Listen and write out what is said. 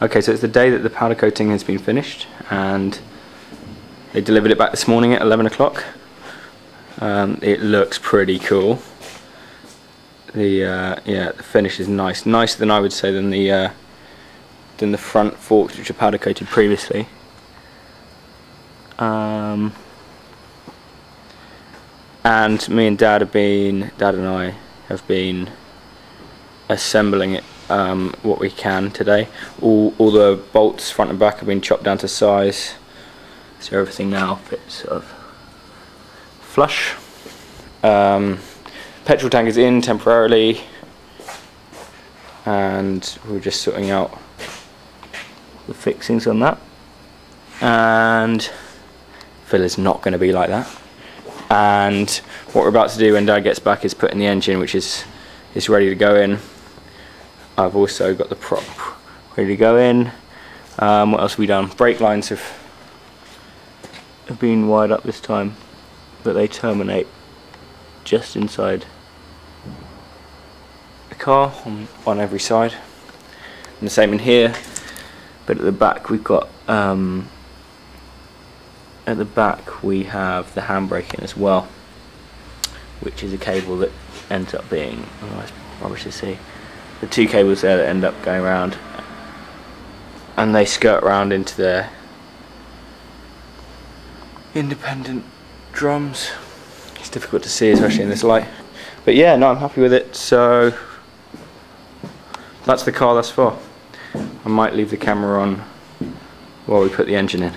Okay, so it's the day that the powder coating has been finished and they delivered it back this morning at 11 o'clock. Um, it looks pretty cool. The uh, yeah, the finish is nice, nicer than I would say than the uh, than the front forks which are powder coated previously. Um, and me and Dad have been, Dad and I have been assembling it um, what we can today. All, all the bolts front and back have been chopped down to size, so everything now fits sort of flush. Um, petrol tank is in temporarily, and we're just sorting out the fixings on that. And is not going to be like that. And what we're about to do when Dad gets back is put in the engine, which is is ready to go in. I've also got the prop ready to go in. Um, what else have we done? Brake lines have have been wired up this time, but they terminate just inside the car on, on every side. And the same in here, but at the back we've got um, at the back we have the handbrake in as well, which is a cable that ends up being oh, it's rubbish to see. The two cables there that end up going around, and they skirt around into the independent drums. It's difficult to see, especially in this light. But yeah, no, I'm happy with it. So that's the car thus far. I might leave the camera on while we put the engine in.